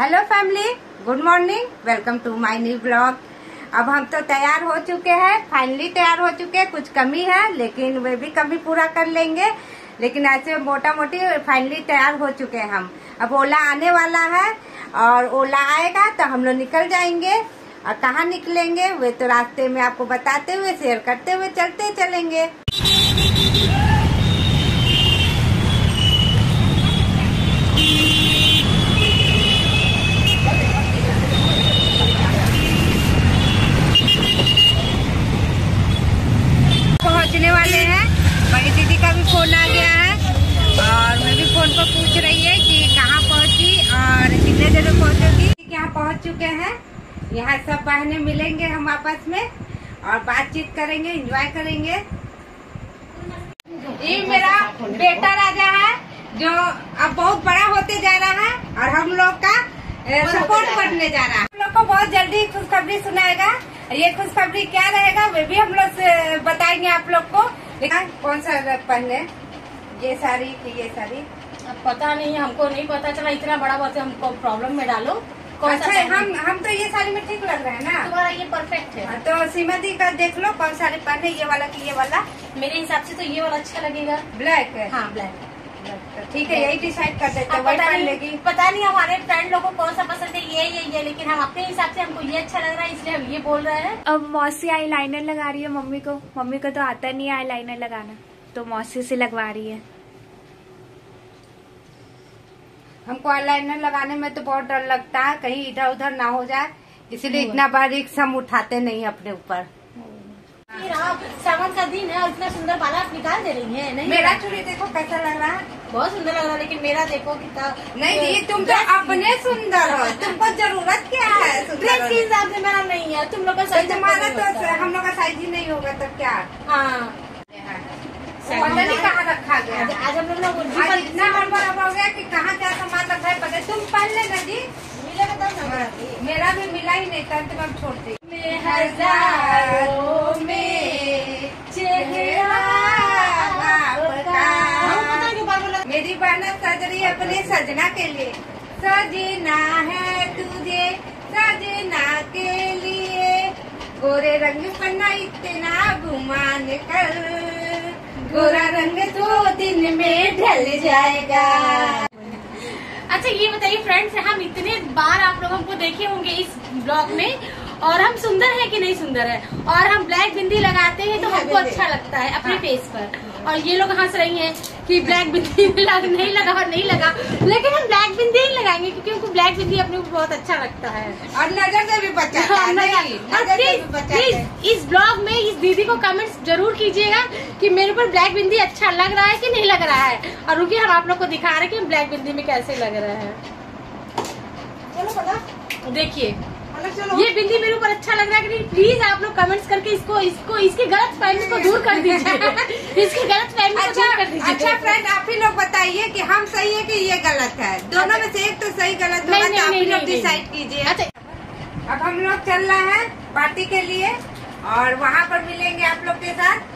Hello family good morning welcome to my new blog अब हम तो तैयार हो चुके हैं. फाइनली तैयार हो चुके हैं. कुछ कमी है, लेकिन वे भी कमी पूरा कर लेंगे. लेकिन ऐसे मोटा मोटी फाइनली तैयार हो चुके हैं हम. अब ओला आने वाला है और ओला आएगा तो हम लोग निकल जाएँगे. और कहाँ निकलेंगे वे तो रास्ते में आपको बताते हुए, शेयर करते हुए चलते चलेंगे पहुँचने वाले हैं बड़ी दीदी का भी फ़ोन आ गया है और मैं भी फ़ोन पर पूछ रही है कि कहाँ पहुँची और कितने देर में पहुंचोगी यहाँ पहुँच चुके हैं। यहाँ सब बहने मिलेंगे हम आपस में और बातचीत करेंगे एंजॉय करेंगे। ये मेरा बेटा राजा है जो अब बहुत बड़ा होते जा रहा है और हम लोग का सपोर्ट करने जा रहा है। हम लोग को बहुत जल्दी खुशखबरी सुनाएगा। ये खुशखबरी क्या रहेगा वे भी हम लोग बताएँगे आप लोग को। कौन सा पहने? ये साड़ी की ये साड़ी अब पता नहीं हमको नहीं पता चला इतना बड़ा बहुत हमको प्रॉब्लम में डालो। अच्छा पहने? हम हम तो ये साड़ी में ठीक लग रहा है ना। तुम्हारा ये परफेक्ट है। हाँ, तो सीमा दी का देख लो कौन साड़ी पहने ये वाला की ये वाला। मेरे हिसाब से तो ये वाला अच्छा लगेगा। ब्लैक है। हाँ ब्लैक। ठीक है यही डिसाइड कर देते हैं अब पता नहीं लेगी। पता नहीं हमारे फ्रेंड लोगों को कौन सा पसंद है ये ये ये लेकिन हम अपने हिसाब से हमको ये अच्छा लग रहा है इसलिए हम ये बोल रहे हैं। अब मौसी आई लाइनर लगा रही है मम्मी को। मम्मी को तो आता नहीं है आई लाइनर लगाना तो मौसी से लगवा रही है। हमको आईलाइनर लगाने में तो बहुत डर लगता है कहीं इधर उधर ना हो जाए इसलिए इतना बारीक हम उठाते नहीं अपने ऊपर। फिर आप सावन का दिन है और इतना सुंदर बाला आप निकाल दे रही है नहीं? मेरा चूड़ी देखो कैसा लग रहा है। बहुत सुंदर लग रहा है लेकिन मेरा देखो कितना नहीं जी तुम तो अपने सुंदर हो तुमको ज़रूरत क्या है सुंदर ड्रेस के हिसाब से मेरा नहीं है तुम लोग का तो साइज़ तुम्हारा तो हम लोग का साइज़ ही नहीं होगा तब क्या? हाँ। पता नहीं कहाँ रखा गया? आज हम लोग इतना हड़बड़ हो गया कि कहाँ क्या सामान रखा है पता तुम पहन लेना जी। मिलेगा तब ना मेरा भी मिला ही नहीं था तो मैं छोड़ती में हज़ारों में चेहरा आपका। हम बार बोला? मेरी बहना सज रही है अपने सजना के लिए। सजना है तुझे सजना के लिए। गोरे रंग पन्ना इतना गुमान कर। गोरा रंग तो दिन में ढल जाएगा। अच्छा ये बताइए फ्रेंड्स हम इतने बार आप लोग को देखे होंगे इस ब्लॉग में और हम सुंदर है कि नहीं सुंदर है? और हम ब्लैक बिंदी लगाते हैं तो हमको अच्छा लगता है अपने फेस पर। और ये लोग हंस रही हैं कि ब्लैक बिंदी लग, नहीं लगा और नहीं लगा। लेकिन हम ब्लैक बिंदी ही लगाएँगे क्योंकि उनको ब्लैक बिंदी अपने को बहुत अच्छा लगता है। और नज़र से भी बचाता है नज़र। से भी बचाता प्लीज़ इस ब्लॉग में इस दीदी को कमेंट्स ज़रूर कीजिएगा कि मेरे ऊपर ब्लैक बिंदी अच्छा लग रहा है कि नहीं लग रहा है? और रुकिए हम आप लोग को दिखा रहे हैं कि ब्लैक बिंदी में कैसे लग रहे हैं। देखिए ये बिंदी मेरे ऊपर अच्छा लग रहा है कि प्लीज़ आप लोग कमेंट्स करके इसको इसको इसकी गलत फहमी को दूर कर दीजिए। इसकी गलत फहमी को अच्छा दूर कर दीजिए। अच्छा फ्रेंड आप ही लोग बताइए कि हम सही है कि ये गलत है? दोनों में से एक तो सही गलत होगा तो आप ही लोग डिसाइड कीजिए। अच्छा। अब हम लोग चल रहे हैं पार्टी के लिए और वहाँ पर मिलेंगे आप लोग के साथ।